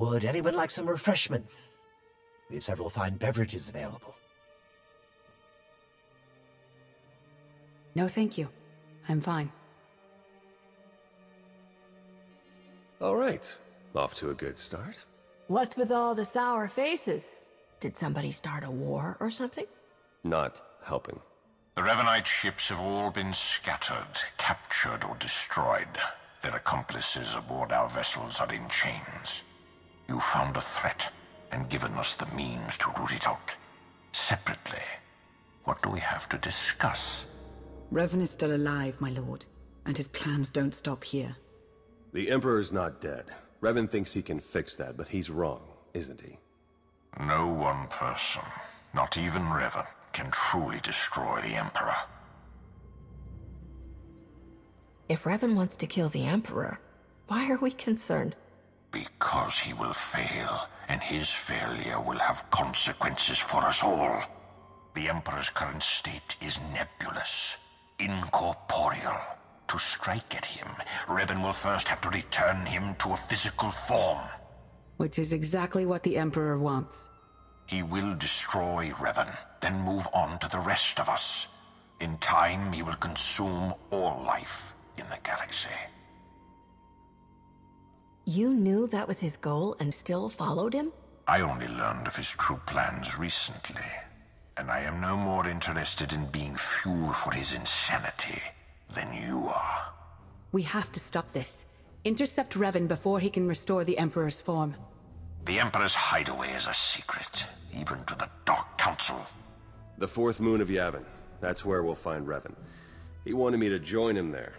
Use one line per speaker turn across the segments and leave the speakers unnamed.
Would anyone like some refreshments? We have several fine beverages available.
No, thank you. I'm fine.
All right. Off to a good start.
What's with all the sour faces? Did somebody start a war or something?
Not helping.
The Revanite ships have all been scattered, captured, or destroyed. Their accomplices aboard our vessels are in chains. You found a threat and given us the means to root it out. Separately, what do we have to discuss?
Revan is still alive, my lord, and his plans don't stop here.
The Emperor's not dead. Revan thinks he can fix that, but he's wrong, isn't he?
No one person, not even Revan, can truly destroy the Emperor.
If Revan wants to kill the Emperor, why are we concerned?
Because he will fail, and his failure will have consequences for us all. The Emperor's current state is nebulous, incorporeal. To strike at him, Revan will first have to return him to a physical form.
Which is exactly what the Emperor wants.
He will destroy Revan, then move on to the rest of us. In time, he will consume all life in the galaxy.
You knew that was his goal and still followed him?
I only learned of his true plans recently, and I am no more interested in being fuel for his insanity than you are.
We have to stop this. Intercept Revan before he can restore the Emperor's form.
The Emperor's hideaway is a secret, even to the Dark Council.
The fourth moon of Yavin. That's where we'll find Revan. He wanted me to join him there.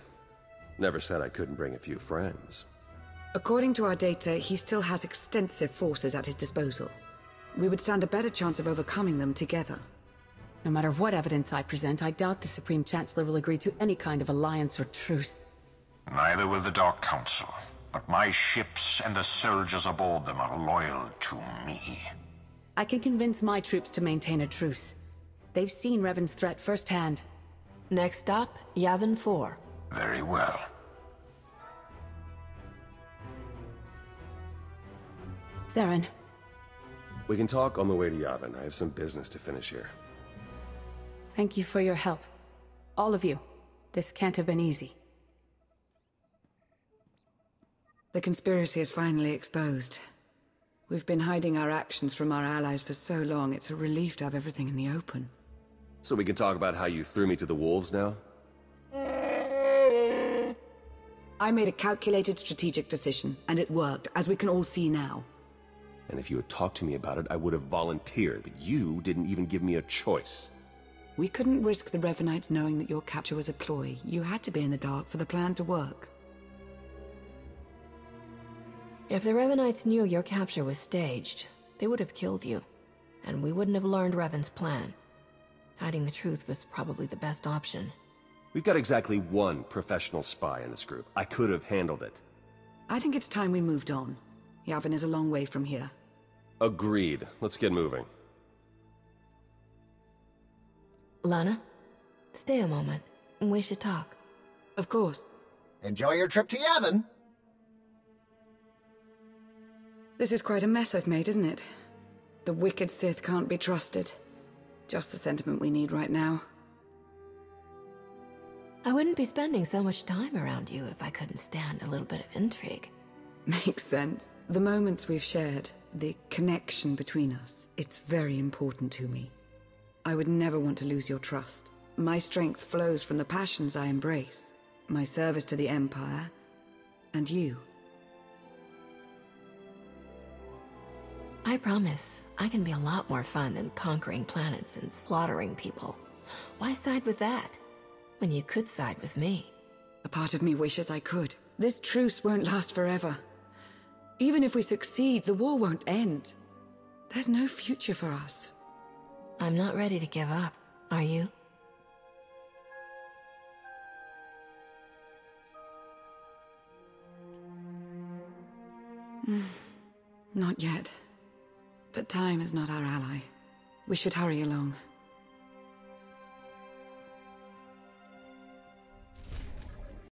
Never said I couldn't bring a few friends.
According to our data, he still has extensive forces at his disposal. We would stand a better chance of overcoming them together.
No matter what evidence I present, I doubt the Supreme Chancellor will agree to any kind of alliance or truce.
Neither will the Dark Council, but my ships and the soldiers aboard them are loyal to me.
I can convince my troops to maintain a truce. They've seen Revan's threat firsthand.
Next up, Yavin 4.
Very well.
Theron.
We can talk on the way to Yavin. I have some business to finish here.
Thank you for your help. All of you. This can't have been easy.
The conspiracy is finally exposed. We've been hiding our actions from our allies for so long, it's a relief to have everything in the open.
So we can talk about how you threw me to the wolves now?
I made a calculated strategic decision, and it worked, as we can all see now.
And if you had talked to me about it, I would have volunteered, but you didn't even give me a choice.
We couldn't risk the Revanites knowing that your capture was a ploy. You had to be in the dark for the plan to work.
If the Revanites knew your capture was staged, they would have killed you. And we wouldn't have learned Revan's plan. Hiding the truth was probably the best option.
We've got exactly one professional spy in this group. I could have handled it.
I think it's time we moved on. Yavin is a long way from here.
Agreed. Let's get moving.
Lana, stay a moment. We should talk.
Of course.
Enjoy your trip to Yavin.
This is quite a mess I've made, isn't it? The wicked Sith can't be trusted. Just the sentiment we need right now.
I wouldn't be spending so much time around you if I couldn't stand a little bit of intrigue.
Makes sense. The moments we've shared, the connection between us, it's very important to me. I would never want to lose your trust. My strength flows from the passions I embrace, my service to the Empire, and you.
I promise, I can be a lot more fun than conquering planets and slaughtering people. Why side with that, when you could side with me?
A part of me wishes I could. This truce won't last forever. Even if we succeed, the war won't end. There's no future for us.
I'm not ready to give up, are you? Hmm.
Not yet. But time is not our ally. We should hurry along.